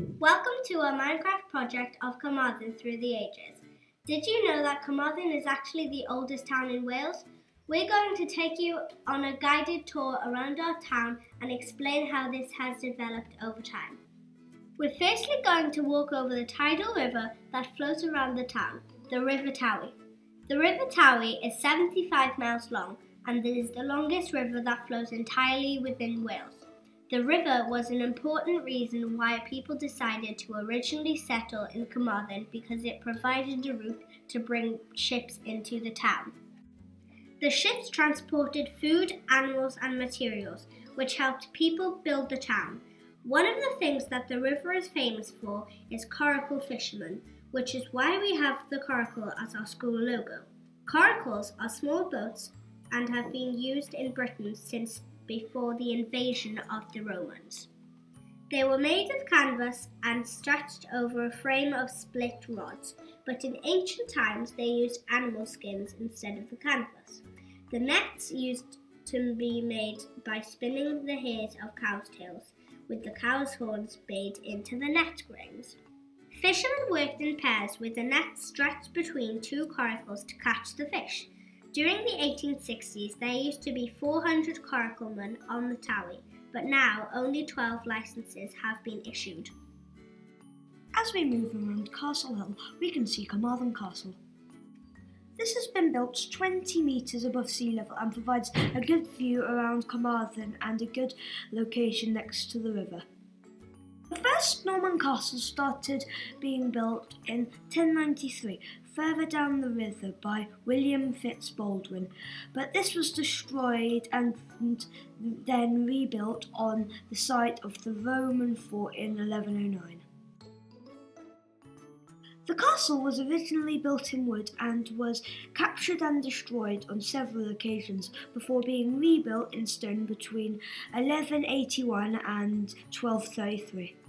Welcome to a Minecraft project of Carmarthen through the ages. Did you know that Carmarthen is actually the oldest town in Wales? We're going to take you on a guided tour around our town and explain how this has developed over time. We're firstly going to walk over the tidal river that flows around the town, the River Towy. The River Towy is 75 miles long and is the longest river that flows entirely within Wales. The river was an important reason why people decided to originally settle in Carmarthen because it provided a route to bring ships into the town. The ships transported food, animals, and materials, which helped people build the town. One of the things that the river is famous for is coracle fishermen, which is why we have the coracle as our school logo. Coracles are small boats and have been used in Britain since before the invasion of the Romans. They were made of canvas and stretched over a frame of split rods, but in ancient times they used animal skins instead of the canvas. The nets used to be made by spinning the hairs of cows' tails, with the cow's horns made into the net grains. Fishermen worked in pairs with the net stretched between two coracles to catch the fish. During the 1860s, there used to be 400 coraclemen on the Towy, but now only 12 licences have been issued. As we move around Castle Hill, we can see Carmarthen Castle. This has been built 20 metres above sea level and provides a good view around Carmarthen and a good location next to the river. The first Norman castle started being built in 1093 further down the river by William Fitzbaldwin, but this was destroyed and then rebuilt on the site of the Roman fort in 1109. The castle was originally built in wood and was captured and destroyed on several occasions before being rebuilt in stone between 1181 and 1233.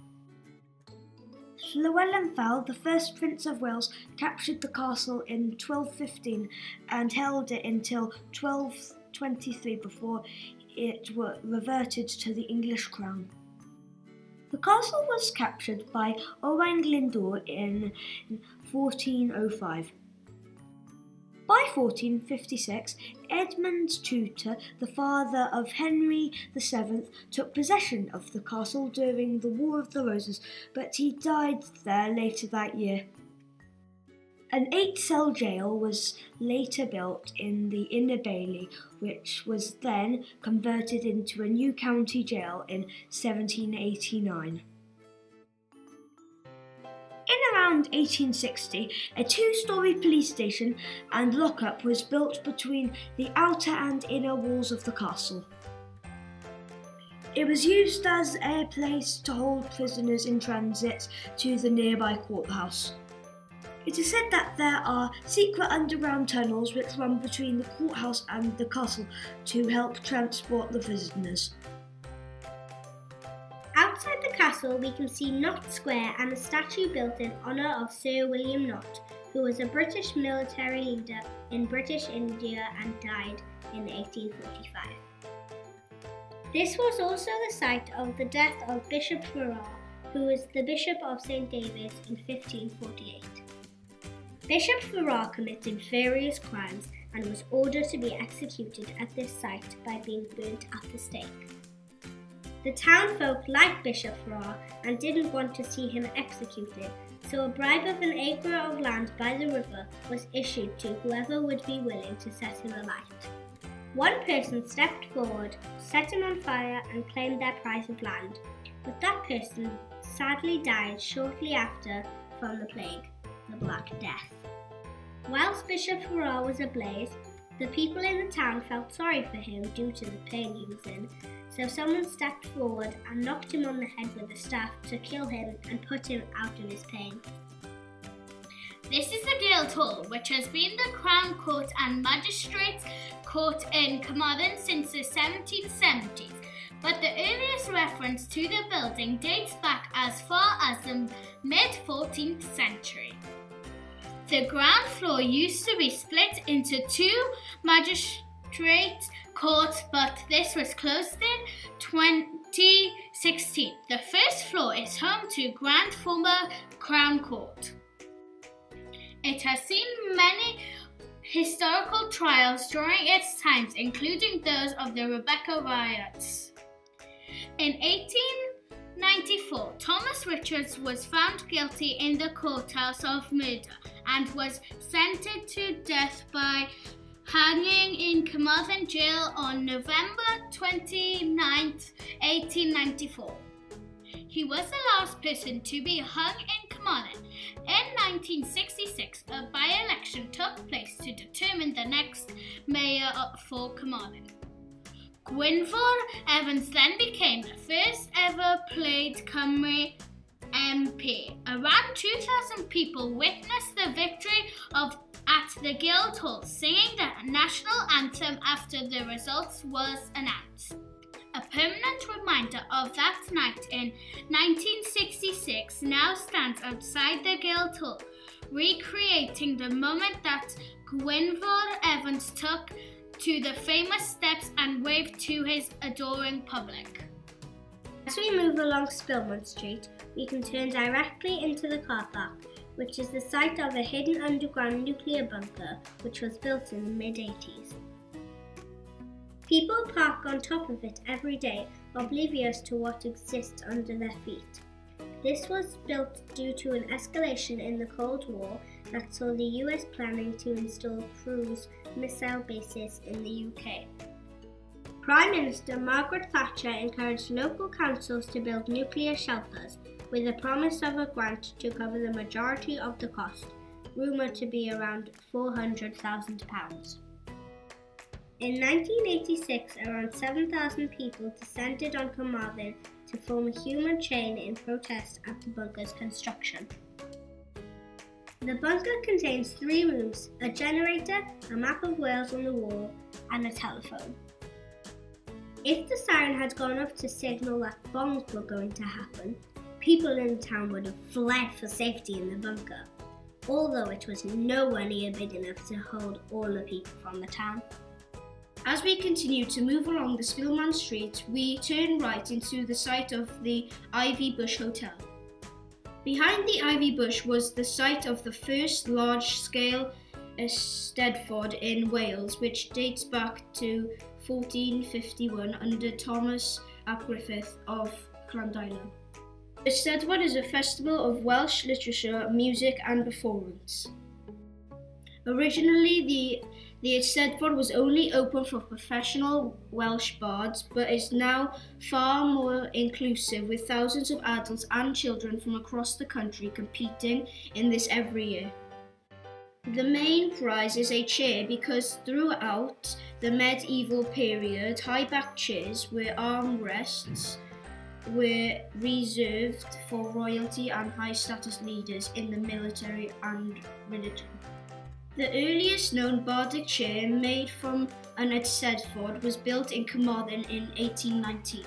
Llewellyn Fell, the first Prince of Wales, captured the castle in 1215 and held it until 1223 before it reverted to the English crown. The castle was captured by Owain Glyndwr in 1405. By 1456, Edmund Tudor, the father of Henry VII, took possession of the castle during the War of the Roses, but he died there later that year. An eight cell jail was later built in the Inner Bailey, which was then converted into a new county jail in 1789 around 1860, a two-storey police station and lockup was built between the outer and inner walls of the castle. It was used as a place to hold prisoners in transit to the nearby courthouse. It is said that there are secret underground tunnels which run between the courthouse and the castle to help transport the prisoners. Outside the castle, we can see Nott Square and a statue built in honour of Sir William Nott, who was a British military leader in British India and died in 1845. This was also the site of the death of Bishop Ferrar, who was the Bishop of St David's in 1548. Bishop Ferrar committed various crimes and was ordered to be executed at this site by being burnt at the stake. The townfolk liked Bishop Ferrar and didn't want to see him executed, so a bribe of an acre of land by the river was issued to whoever would be willing to set him alight. One person stepped forward, set him on fire, and claimed their prize of land, but that person sadly died shortly after from the plague, the Black Death. Whilst Bishop Ferrar was ablaze, the people in the town felt sorry for him due to the pain he was in, so someone stepped forward and knocked him on the head with a staff to kill him and put him out of his pain. This is the Guildhall, which has been the Crown Court and Magistrates Court in Carmarthen since the 1770s, but the earliest reference to the building dates back as far as the mid-14th century. The ground floor used to be split into two magistrates but this was closed in 2016. The first floor is home to Grand Former Crown Court. It has seen many historical trials during its times, including those of the Rebecca riots. In 1894, Thomas Richards was found guilty in the courthouse of murder and was sentenced to death by hanging in Carmarthen Jail on November 29, 1894. He was the last person to be hung in Carmarthen. In 1966, a by-election took place to determine the next mayor for Carmarthen. Gwynfor Evans then became the first ever Plaid Cymru MP. Around 2,000 people witnessed the victory of at the Guildhall singing the national anthem after the results was announced. A permanent reminder of that night in 1966 now stands outside the Guildhall, recreating the moment that Gwynfor Evans took to the famous steps and waved to his adoring public. As we move along Spilman Street, we can turn directly into the car park, which is the site of a hidden underground nuclear bunker which was built in the mid 80s. People park on top of it every day, oblivious to what exists under their feet. This was built due to an escalation in the Cold War that saw the US planning to install cruise missile bases in the UK. Prime Minister Margaret Thatcher encouraged local councils to build nuclear shelters with the promise of a grant to cover the majority of the cost, rumoured to be around £400,000. In 1986, around 7,000 people descended on Carmarthen to form a human chain in protest at the bunker's construction. The bunker contains three rooms, a generator, a map of Wales on the wall, and a telephone. If the siren had gone off to signal that bombs were going to happen, people in the town would have fled for safety in the bunker, although it was nowhere near big enough to hold all the people from the town. As we continue to move along the Spilman Street, we turn right into the site of the Ivy Bush Hotel. Behind the Ivy Bush was the site of the first large-scale Eisteddfod in Wales, which dates back to 1451 under Thomas ap Griffith of Llandilo. Eisteddfod is a festival of Welsh literature, music and performance. Originally, the the Eisteddfod was only open for professional Welsh bards, but is now far more inclusive with thousands of adults and children from across the country competing in this every year. The main prize is a chair because throughout the medieval period, high back chairs were armrests were reserved for royalty and high status leaders in the military and religion. The earliest known bardic chair made from an Eisteddfod was built in Carmarthen in 1819.